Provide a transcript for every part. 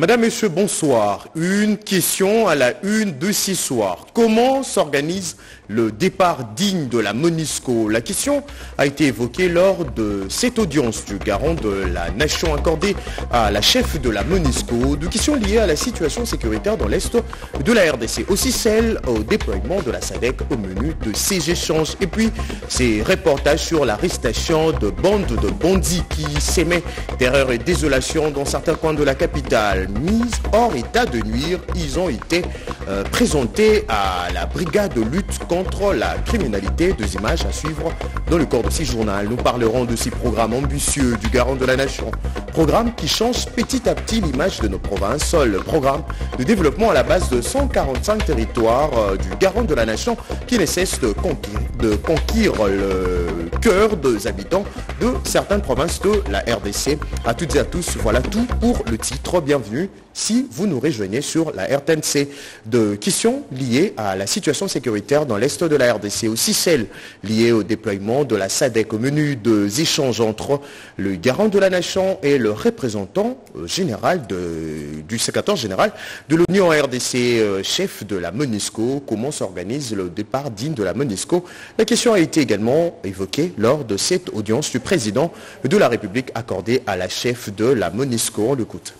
Madame, Monsieur, bonsoir. Une question à la une de ce soir. Comment s'organise le départ digne de la MONUSCO La question a été évoquée lors de cette audience du garant de la nation accordée à la chef de la MONUSCO, de questions liées à la situation sécuritaire dans l'Est de la RDC. Aussi celle au déploiement de la SADEC au menu de ces échanges. Et puis ces reportages sur l'arrestation de bandes de bandits qui s'aimaient terreur et désolation dans certains coins de la capitale mis hors état de nuire. Ils ont été euh, présentés à la brigade de lutte contre la criminalité. Deux images à suivre dans le corps de ce journal. Nous parlerons de ces programmes ambitieux du garant de la nation. Programme qui change petit à petit l'image de nos provinces. Le programme de développement à la base de 145 territoires euh, du garant de la nation qui ne cesse de conquérir, de conquérir le cœur des habitants de certaines provinces de la RDC. À toutes et à tous, voilà tout pour le titre. Bienvenue si vous nous rejoignez sur la RTNC. De questions liées à la situation sécuritaire dans l'Est de la RDC, aussi celles liées au déploiement de la SADEC au menu des échanges entre le garant de la nation et le représentant euh, général du secrétaire général de l'Union RDC, euh, chef de la MONUSCO. Comment s'organise le départ digne de la MONUSCO La question a été également évoquée lors de cette audience du président de la République accordée à la chef de la MONUSCO. On l'écoute.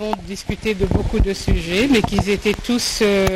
Avons discuté de beaucoup de sujets, mais qu'ils étaient tous euh,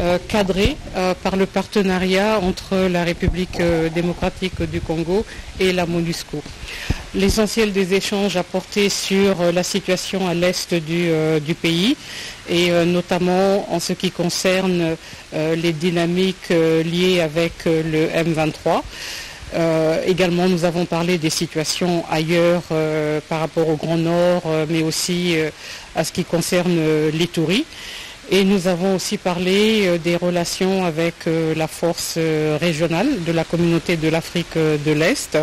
euh, cadrés euh, par le partenariat entre la République démocratique du Congo et la MONUSCO. L'essentiel des échanges a porté sur la situation à l'est du, pays et notamment en ce qui concerne les dynamiques liées avec le M23. Euh, également, nous avons parlé des situations ailleurs euh, par rapport au Grand Nord, euh, mais aussi à ce qui concerne les touris. Et nous avons aussi parlé des relations avec la force régionale de la communauté de l'Afrique de l'Est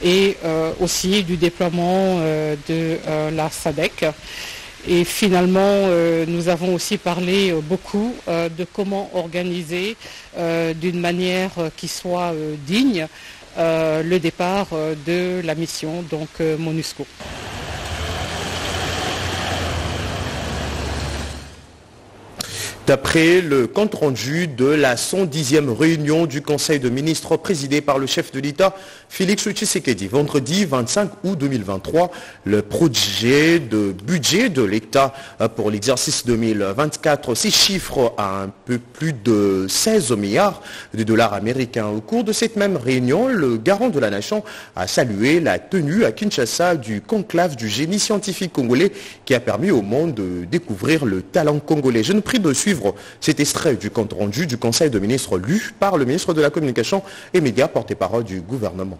et aussi du déploiement de la SADEC. Et finalement, nous avons aussi parlé beaucoup de comment organiser d'une manière qui soit digne euh, le départ euh, de la mission donc euh, MONUSCO. D'après le compte-rendu de la 110e réunion du Conseil de ministres présidé par le chef de l'État, Félix Tshisekedi, vendredi 25 août 2023, le projet de budget de l'État pour l'exercice 2024 chiffre à un peu plus de 16 milliards de dollars américains. Au cours de cette même réunion, le garant de la nation a salué la tenue à Kinshasa du conclave du génie scientifique congolais qui a permis au monde de découvrir le talent congolais. Je ne prie de suivre cet extrait du compte rendu du Conseil de ministres lu par le ministre de la Communication et Médias, porte-parole du gouvernement.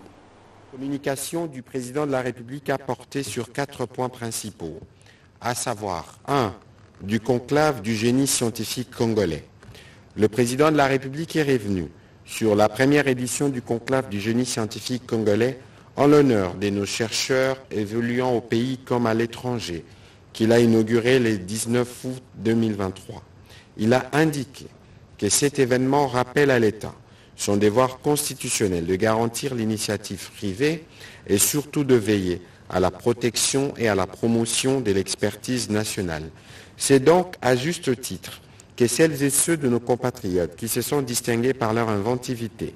La communication du président de la République a porté sur quatre points principaux, à savoir 1. Du conclave du génie scientifique congolais. Le président de la République est revenu sur la première édition du conclave du génie scientifique congolais en l'honneur de nos chercheurs évoluant au pays comme à l'étranger, qu'il a inauguré le 19 août 2023 il a indiqué que cet événement rappelle à l'État son devoir constitutionnel de garantir l'initiative privée et surtout de veiller à la protection et à la promotion de l'expertise nationale. C'est donc à juste titre que celles et ceux de nos compatriotes qui se sont distingués par leur inventivité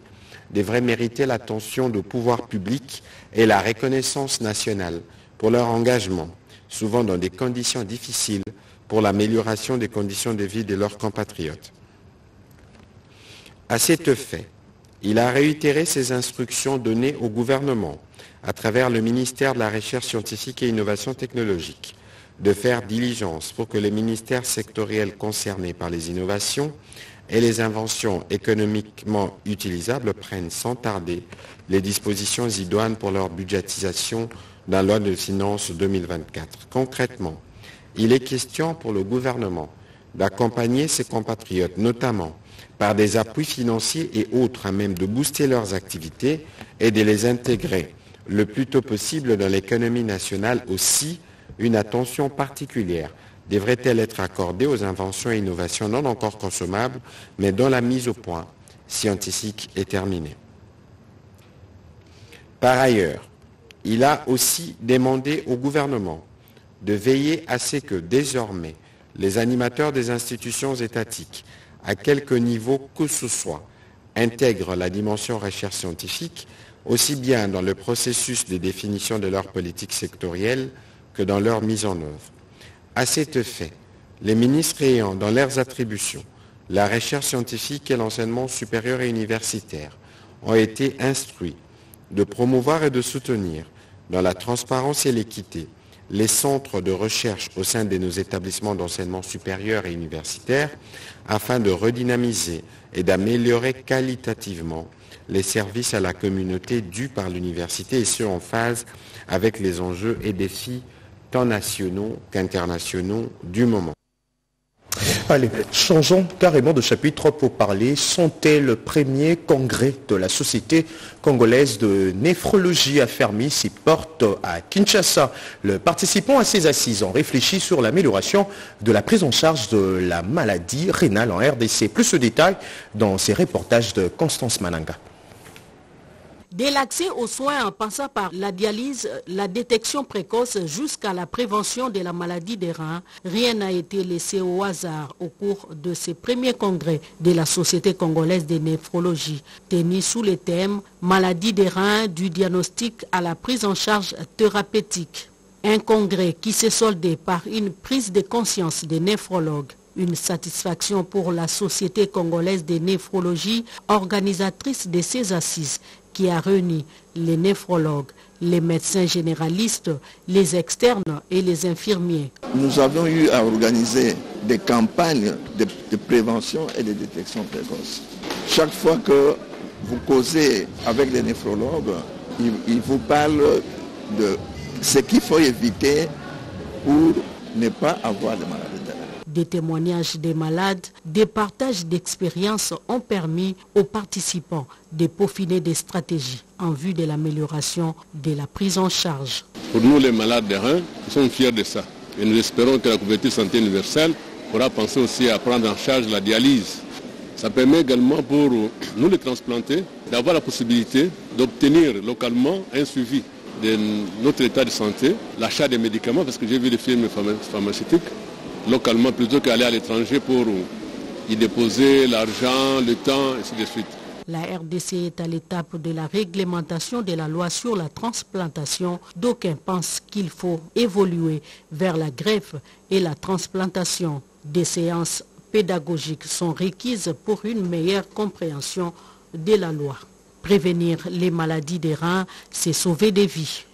devraient mériter l'attention du pouvoir public et la reconnaissance nationale pour leur engagement, souvent dans des conditions difficiles, pour l'amélioration des conditions de vie de leurs compatriotes. À cet effet, il a réitéré ses instructions données au gouvernement à travers le ministère de la Recherche scientifique et innovation technologique de faire diligence pour que les ministères sectoriels concernés par les innovations et les inventions économiquement utilisables prennent sans tarder les dispositions idoines pour leur budgétisation dans la loi de finances 2024. Concrètement, il est question pour le gouvernement d'accompagner ses compatriotes, notamment par des appuis financiers et autres à même de booster leurs activités et de les intégrer le plus tôt possible dans l'économie nationale aussi, une attention particulière devrait-elle être accordée aux inventions et innovations non encore consommables, mais dont la mise au point scientifique est terminée. Par ailleurs, Il a aussi demandé au gouvernement de veiller à ce que désormais les animateurs des institutions étatiques, à quelque niveau que ce soit, intègrent la dimension recherche scientifique, aussi bien dans le processus de définition de leur politique sectorielle que dans leur mise en œuvre. À cet effet, les ministres ayant dans leurs attributions la recherche scientifique et l'enseignement supérieur et universitaire ont été instruits de promouvoir et de soutenir dans la transparence et l'équité les centres de recherche au sein de nos établissements d'enseignement supérieur et universitaire afin de redynamiser et d'améliorer qualitativement les services à la communauté dus par l'université et ce en phase avec les enjeux et défis tant nationaux qu'internationaux du moment. Allez, changeons carrément de chapitre pour parler santé. Le premier congrès de la Société congolaise de néphrologie affermi s'y porte à Kinshasa. Le participant à ces assises ont réfléchi sur l'amélioration de la prise en charge de la maladie rénale en RDC. Plus de détails dans ces reportages de Constance Mananga. Dès l'accès aux soins en passant par la dialyse, la détection précoce jusqu'à la prévention de la maladie des reins, rien n'a été laissé au hasard au cours de ces premiers congrès de la Société congolaise de néphrologie, tenus sous le thème Maladie des reins du diagnostic à la prise en charge thérapeutique. Un congrès qui s'est soldé par une prise de conscience des néphrologues une satisfaction pour la Société congolaise de néphrologie, organisatrice de ces assises, qui a réuni les néphrologues, les médecins généralistes, les externes et les infirmiers. Nous avons eu à organiser des campagnes de, prévention et de détection précoce. Chaque fois que vous causez avec les néphrologues, ils, vous parlent de ce qu'il faut éviter pour ne pas avoir de maladie des témoignages des malades, des partages d'expériences ont permis aux participants de peaufiner des stratégies en vue de l'amélioration de la prise en charge. Pour nous, les malades de reins, nous sommes fiers de ça. Et nous espérons que la couverture santé universelle pourra penser aussi à prendre en charge la dialyse. Ça permet également pour nous les transplantés d'avoir la possibilité d'obtenir localement un suivi de notre état de santé, l'achat des médicaments, parce que j'ai vu des firmes pharmaceutiques localement plutôt qu'aller à l'étranger pour y déposer l'argent, le temps, et ainsi de suite. La RDC est à l'étape de la réglementation de la loi sur la transplantation. D'aucuns pensent qu'il faut évoluer vers la greffe et la transplantation. Des séances pédagogiques sont requises pour une meilleure compréhension de la loi. Prévenir les maladies des reins, c'est sauver des vies.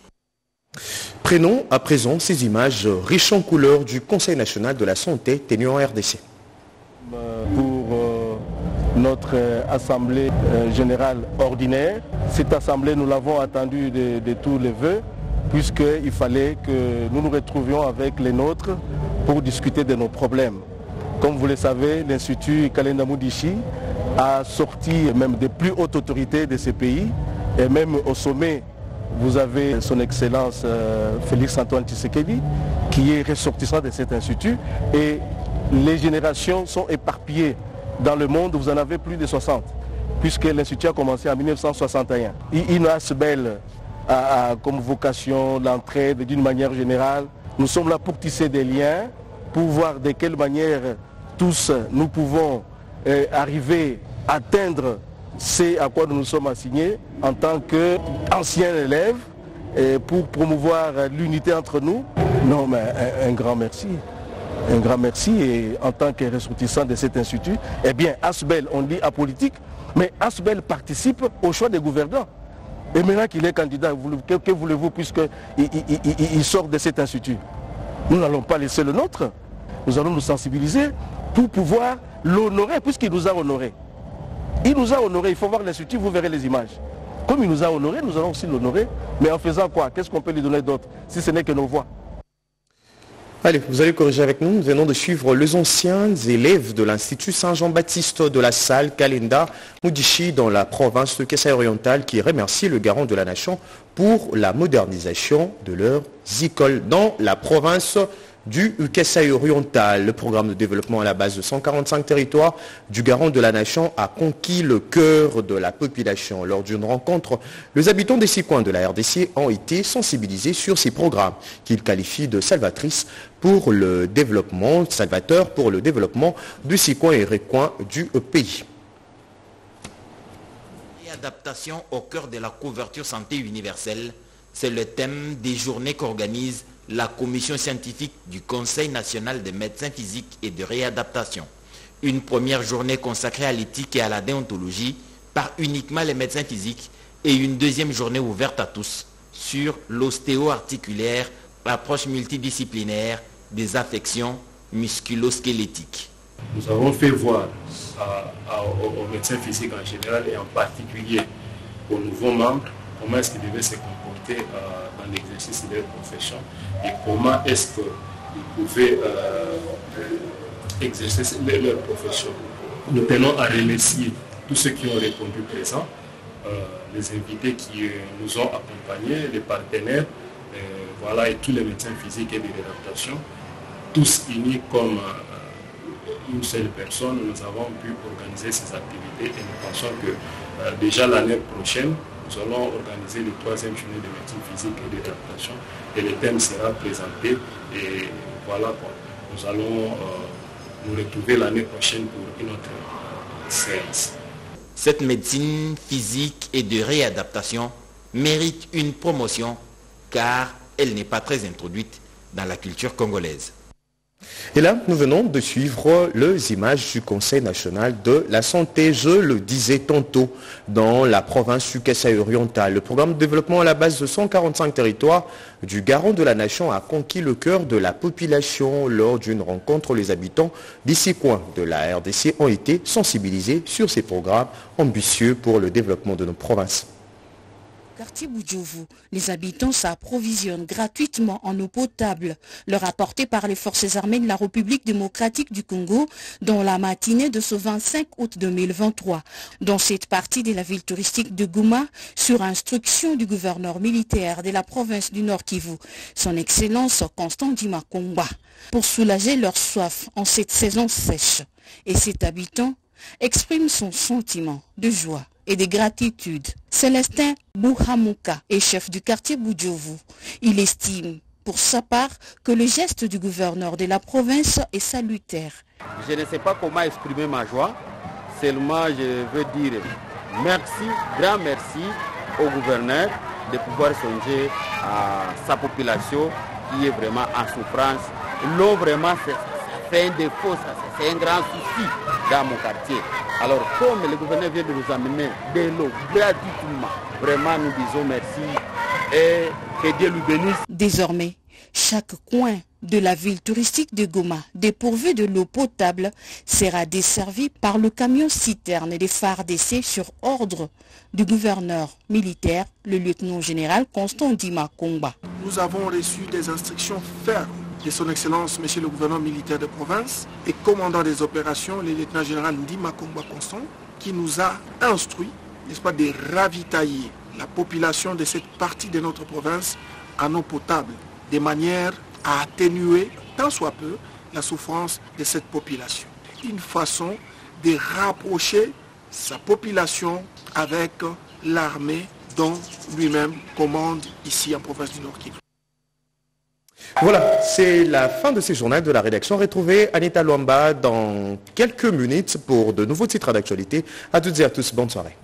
Prenons à présent ces images riches en couleurs du Conseil national de la santé tenu en RDC. Pour euh, notre euh, Assemblée euh, générale ordinaire, cette Assemblée, nous l'avons attendue de, tous les vœux, puisqu'il fallait que nous nous retrouvions avec les nôtres pour discuter de nos problèmes. Comme vous le savez, l'Institut Kalenda Moudichi a sorti même des plus hautes autorités de ces pays, et même au sommet vous avez son Excellence euh, Félix Antoine Tshisekedi qui est ressortissant de cet institut et les générations sont éparpillées dans le monde, vous en avez plus de 60 puisque l'institut a commencé en 1961. INASBEL a, a comme vocation l'entraide d'une manière générale. Nous sommes là pour tisser des liens, pour voir de quelle manière tous nous pouvons euh, arriver à atteindre c'est à quoi nous nous sommes assignés en tant qu'anciens élèves pour promouvoir l'unité entre nous. Non, mais un, grand merci. Un grand merci et en tant que ressortissant de cet institut, eh bien, Asbel, on dit apolitique, mais Asbel participe au choix des gouvernants. Et maintenant qu'il est candidat, que, voulez-vous puisqu'il il, sort de cet institut? Nous n'allons pas laisser le nôtre. Nous allons nous sensibiliser pour pouvoir l'honorer puisqu'il nous a honorés. Il nous a honorés, il faut voir l'institut, vous verrez les images. Comme il nous a honorés, nous allons aussi l'honorer. Mais en faisant quoi? Qu'est-ce qu'on peut lui donner d'autre si ce n'est que nos voix? Allez, vous allez corriger avec nous. Nous venons de suivre les anciens élèves de l'Institut Saint-Jean-Baptiste de la salle Kalenda Moudichi dans la province de Kassai orientale qui remercie le garant de la nation pour la modernisation de leurs écoles dans la province du Kassai oriental. Le programme de développement à la base de 145 territoires du garant de la nation a conquis le cœur de la population. Lors d'une rencontre, les habitants des six coins de la RDC ont été sensibilisés sur ces programmes qu'ils qualifient de salvatrices pour le développement, salvateurs pour le développement du six coins et recoins du pays adaptation au cœur de la couverture santé universelle, c'est le thème des journées qu'organise la commission scientifique du Conseil national des médecins physiques et de réadaptation. Une première journée consacrée à l'éthique et à la déontologie par uniquement les médecins physiques et une deuxième journée ouverte à tous sur l'ostéo-articulaire, approche multidisciplinaire des affections musculo-squelettiques. Nous avons fait voir aux, médecins physiques en général et en particulier aux nouveaux membres comment est-ce qu'ils devaient se comporter euh, dans l'exercice de leur profession et comment est-ce qu'ils pouvaient euh, exercer leur profession? Nous tenons à remercier tous ceux qui ont répondu présents, euh, les invités qui nous ont accompagnés, les partenaires, voilà, et tous les médecins physiques et de réadaptation, tous unis comme une seule personne, nous avons pu organiser ces activités et nous pensons que déjà l'année prochaine, nous allons organiser le troisième journée de médecine physique et d'adaptation et le thème sera présenté et voilà quoi. Nous allons euh, nous retrouver l'année prochaine pour une autre séance. Cette médecine physique et de réadaptation mérite une promotion car elle n'est pas très introduite dans la culture congolaise. Et là, nous venons de suivre les images du Conseil national de la santé. Je le disais tantôt, dans la province du Kassai oriental, le programme de développement à la base de 145 territoires du garant de la nation a conquis le cœur de la population lors d'une rencontre. Les habitants d'ici coins de la RDC ont été sensibilisés sur ces programmes ambitieux pour le développement de nos provinces quartier Boudjouvou, les habitants s'approvisionnent gratuitement en eau potable, leur apportée par les forces armées de la République démocratique du Congo dans la matinée de ce 25 août 2023. Dans cette partie de la ville touristique de Gouma, sur instruction du gouverneur militaire de la province du Nord Kivu, son Excellence Constant Dimakomba, pour soulager leur soif en cette saison sèche. Et cet habitant exprime son sentiment de joie et de gratitude. Célestin Bouhamouka est chef du quartier Boudjouvou. Il estime pour sa part que le geste du gouverneur de la province est salutaire. Je ne sais pas comment exprimer ma joie, seulement je veux dire merci, grand merci au gouverneur de pouvoir songer à sa population qui est vraiment en souffrance. L'eau vraiment fait un défaut, c'est un grand souci dans mon quartier. Alors, comme le gouverneur vient de nous amener de l'eau gratuitement, vraiment nous disons merci et que Dieu lui bénisse. Désormais, chaque coin de la ville touristique de Goma, dépourvu de l'eau potable, sera desservi par le camion citerne des phares d'essai sur ordre du gouverneur militaire, le lieutenant général Constant Dima Komba. Nous avons reçu des instructions fermes de son Excellence, Monsieur le gouverneur militaire de province et commandant des opérations, le lieutenant général Ndima Kongba Constant, qui nous a instruit, n'est-ce pas, de ravitailler la population de cette partie de notre province en eau potable, de manière à atténuer, tant soit peu, la souffrance de cette population. Une façon de rapprocher sa population avec l'armée dont lui-même commande ici en province du Nord Kivu. Voilà, c'est la fin de ces journaux de la rédaction. Retrouvez Anita Luamba dans quelques minutes pour de nouveaux titres d'actualité. À toutes et à tous, bonne soirée.